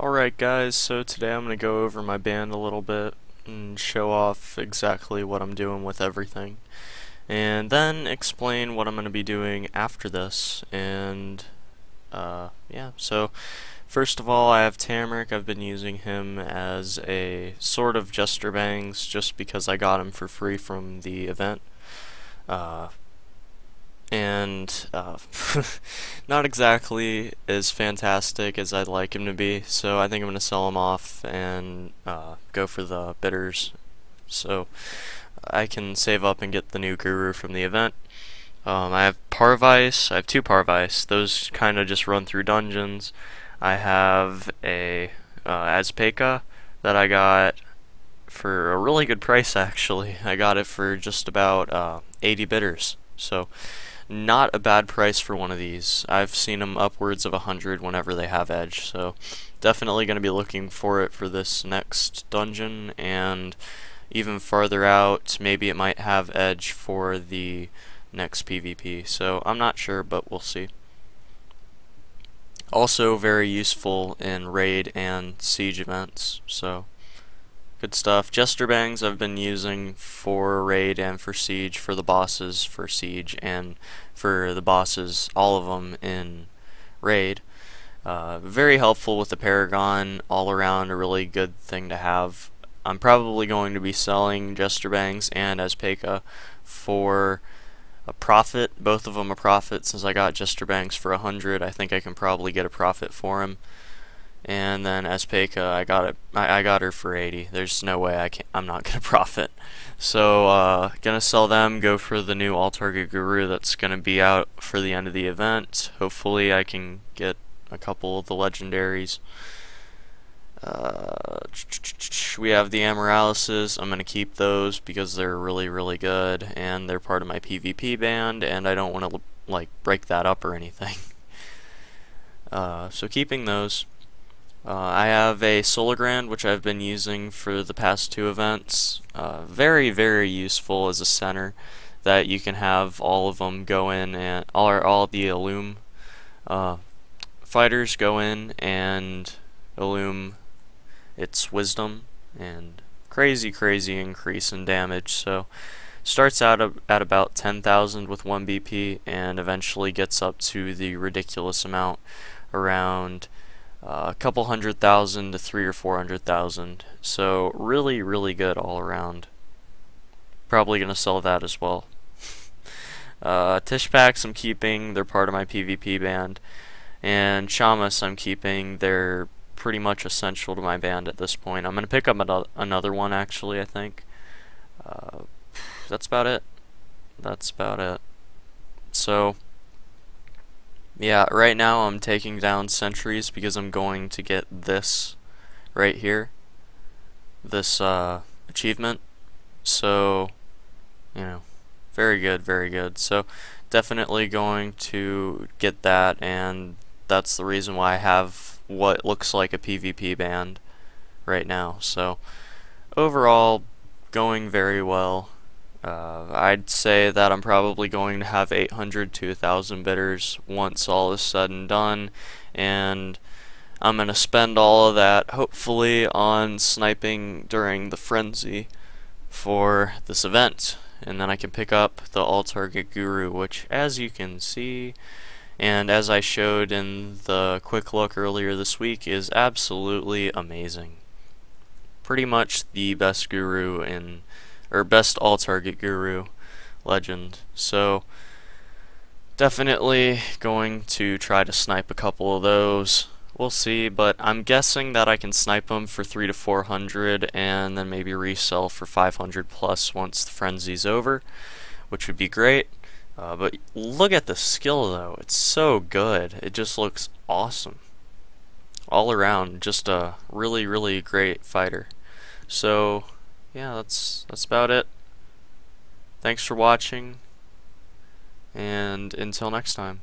Alright guys, so today I'm going to go over my band a little bit and show off exactly what I'm doing with everything. And then explain what I'm going to be doing after this. And, uh, yeah, so first of all I have Tamric. I've been using him as a sort of Jester Bangs just because I got him for free from the event. Uh, and uh, not exactly as fantastic as I'd like him to be. So I think I'm going to sell him off and uh, go for the bitters. So I can save up and get the new guru from the event. Um, I have Parvice. I have two Parvice. Those kind of just run through dungeons. I have a uh, Azpeka that I got for a really good price actually. I got it for just about uh, 80 bitters. So not a bad price for one of these. I've seen them upwards of 100 whenever they have edge, so definitely going to be looking for it for this next dungeon, and even farther out, maybe it might have edge for the next PvP, so I'm not sure, but we'll see. Also very useful in raid and siege events, so Good stuff. Jester Bangs I've been using for raid and for siege for the bosses for siege and for the bosses, all of them in raid. Uh, very helpful with the Paragon, all around a really good thing to have. I'm probably going to be selling Jester Bangs and Azpeka for a profit, both of them a profit since I got Jester Bangs for 100. I think I can probably get a profit for him and then Azpeka, I got it. I, I, got her for 80. There's no way I can. I'm not gonna profit. So uh, gonna sell them. Go for the new all target guru that's gonna be out for the end of the event. Hopefully, I can get a couple of the legendaries. Uh, we have the Amaralises. I'm gonna keep those because they're really, really good, and they're part of my PvP band, and I don't want to like break that up or anything. Uh, so keeping those. Uh, I have a Solargrand which I've been using for the past two events. Uh, very, very useful as a center that you can have all of them go in and all, all the Illume uh, fighters go in and Illume its wisdom and crazy, crazy increase in damage. So starts out at about 10,000 with 1 BP and eventually gets up to the ridiculous amount around uh, a couple hundred thousand to three or four hundred thousand. So really, really good all around. Probably gonna sell that as well. uh, Tish packs I'm keeping. They're part of my PvP band, and Shamus I'm keeping. They're pretty much essential to my band at this point. I'm gonna pick up another one actually. I think. Uh, that's about it. That's about it. So. Yeah, right now I'm taking down sentries because I'm going to get this right here. This uh, achievement. So, you know, very good, very good. So, definitely going to get that, and that's the reason why I have what looks like a PvP band right now. So, overall, going very well. Uh, I'd say that I'm probably going to have 800 to 1,000 bidders once all is said and done, and I'm going to spend all of that hopefully on sniping during the frenzy for this event. And then I can pick up the all target guru, which as you can see, and as I showed in the quick look earlier this week, is absolutely amazing. Pretty much the best guru in or best all target guru legend. So definitely going to try to snipe a couple of those. We'll see, but I'm guessing that I can snipe them for 3 to 400 and then maybe resell for 500 plus once the frenzy's over, which would be great. Uh, but look at the skill though, it's so good. It just looks awesome. All around, just a really, really great fighter. So, yeah, that's that's about it. Thanks for watching, and until next time.